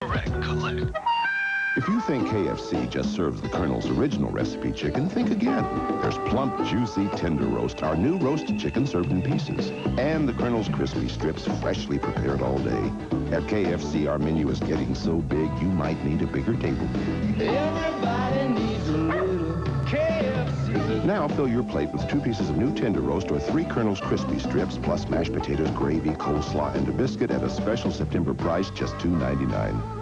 Correct. If you think KFC just serves the Colonel's original recipe chicken, think again. There's plump, juicy, tender roast, our new roasted chicken served in pieces. And the Colonel's crispy strips, freshly prepared all day. At KFC, our menu is getting so big, you might need a bigger table. Now fill your plate with two pieces of new tender roast or three Colonel's crispy strips, plus mashed potatoes, gravy, coleslaw, and a biscuit at a special September price, just $2.99.